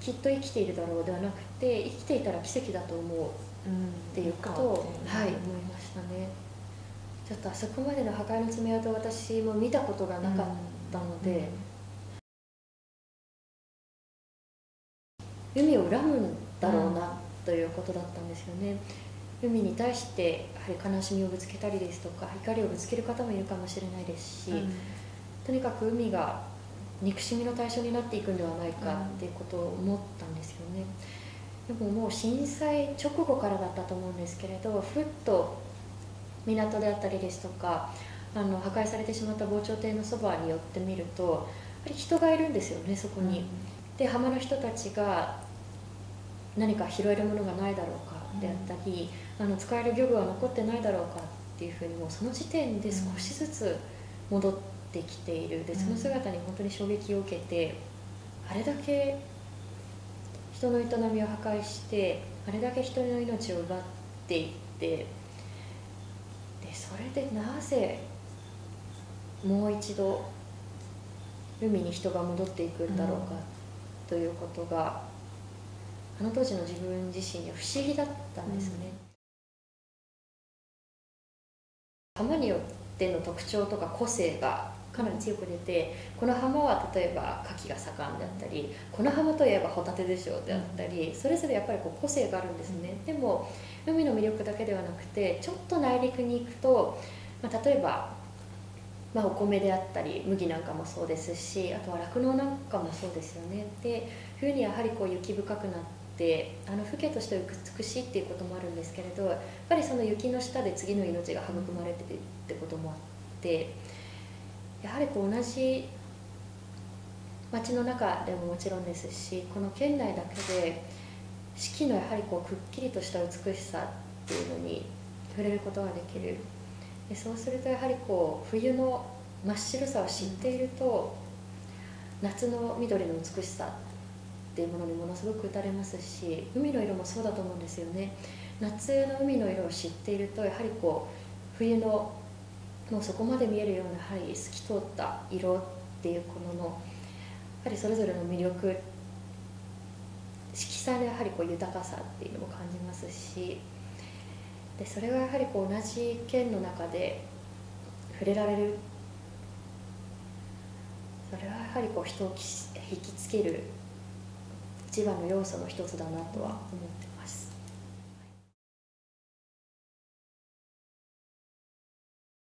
きっと生きているだろうではなくて生きていたら奇跡だと思うっていうことを、はい、思いましたね。ちょっとあそこまでの破壊の爪痕を私も見たことがなかったので、海を恨むんだろうなということだったんですよね、海に対してやはり悲しみをぶつけたりですとか怒りをぶつける方もいるかもしれないですし、とにかく海が憎しみの対象になっていくんではないかっていうことを思ったんですよね、でももう震災直後からだったと思うんですけれどふっと港であったりですとかあの破壊されてしまった防潮堤のそばに寄ってみるとやはり人がいるんですよねそこに、うん、で浜の人たちが何か拾えるものがないだろうかであったり、うん、あの使える漁具は残ってないだろうかっていうふうにもうその時点で少しずつ戻ってきている。でその姿に本当に衝撃を受けてあれだけ人の営みを破壊してあれだけ人の命を奪っていってでそれでなぜもう一度海に人が戻っていくんだろうかということが、あの当時の自分自身には不思議だったんですね。浜によっての特徴とか個性がかなり強く出てこの浜は例えば牡蠣が盛んであったりこの浜といえばホタテでしょうであったりそれぞれやっぱりこう個性があるんですね。でも海の魅力だけではなくてちょっと内陸に行くと、まあ、例えば、まあ、お米であったり麦なんかもそうですしあとは酪農なんかもそうですよね。で冬にやはりこう雪深くなってあの風景として美しいっていうこともあるんですけれどやっぱりその雪の下で次の命が育まれてるってこともあってやはりこう同じ街の中でももちろんですしこの県内だけで四季のやはりこうくっきりとした美しさっていうのに触れることができる。でそうするとやはりこう冬の真っ白さを知っていると夏の緑の美しさっていうものにものすごく打たれますし海の色もそうだと思うんですよね。夏の海の色を知っているとやはりこう冬のもうそこまで見えるようなやはり透き通った色っていうこののやはりそれぞれの魅力色彩のやはりこう豊かさっていうのも感じますしでそれがやはりこう同じ県の中で触れられる。それはやはりこう人を引きつける一番の要素の一つだなとは思ってます。